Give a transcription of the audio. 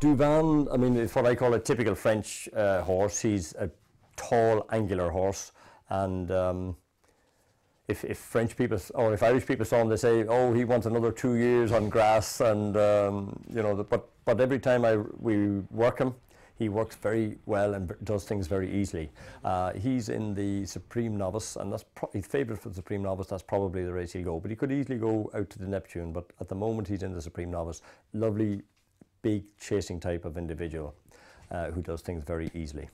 Douvan, I mean, it's what I call a typical French uh, horse. He's a tall, angular horse, and um, if, if French people or if Irish people saw him, they say, "Oh, he wants another two years on grass," and um, you know. The, but but every time I we work him, he works very well and does things very easily. Uh, he's in the Supreme Novice, and that's he's favourite for the Supreme Novice. That's probably the race he'll go. But he could easily go out to the Neptune. But at the moment, he's in the Supreme Novice. Lovely, big chasing type of individual uh, who does things very easily.